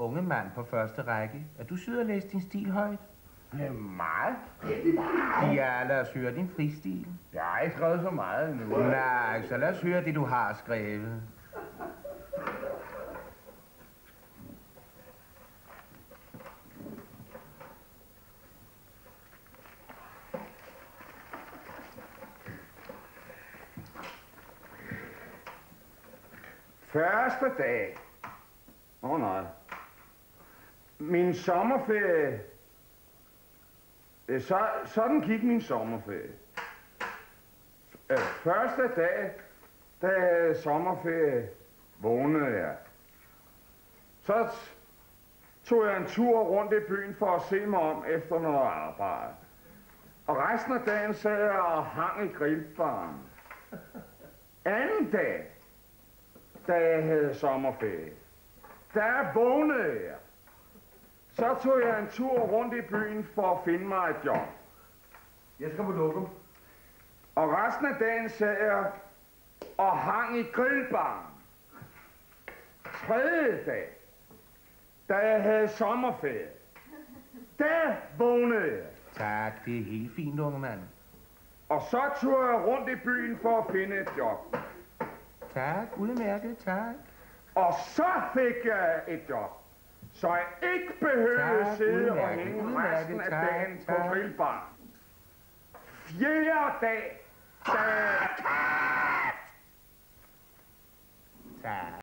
Unge mand på første række. Er du sød at læse din stil højt? Ja, meget. Ja, lad os høre din fristil. Jeg har ikke skrevet så meget endnu. Nej, så lad os høre det, du har skrevet. Første dag. Åh oh, nej. Min sommerferie. Øh, så, sådan gik min sommerferie. Øh, første dag, da jeg havde sommerferie, vågnede jeg. Så tog jeg en tur rundt i byen for at se mig om efter noget arbejde. Og resten af dagen sad jeg og hang i grillbaren. Anden dag, da jeg havde sommerferie. Der vågnede jeg. Så tog jeg en tur rundt i byen for at finde mig et job. Jeg skal på lokum. Og resten af dagen sad jeg og hang i grillbaren. Tredje dag, da jeg havde sommerferie. Der vågnede jeg. Tak, det er helt fint, unge mand. Og så tog jeg rundt i byen for at finde et job. Tak, udmærket, tak. Og så fik jeg et job. Så jeg ikke behøvede Tak, sidde og udmærket, hænge udmærket, resten af dagen på tak. grillbaren. Fjerde dag, da... Tak.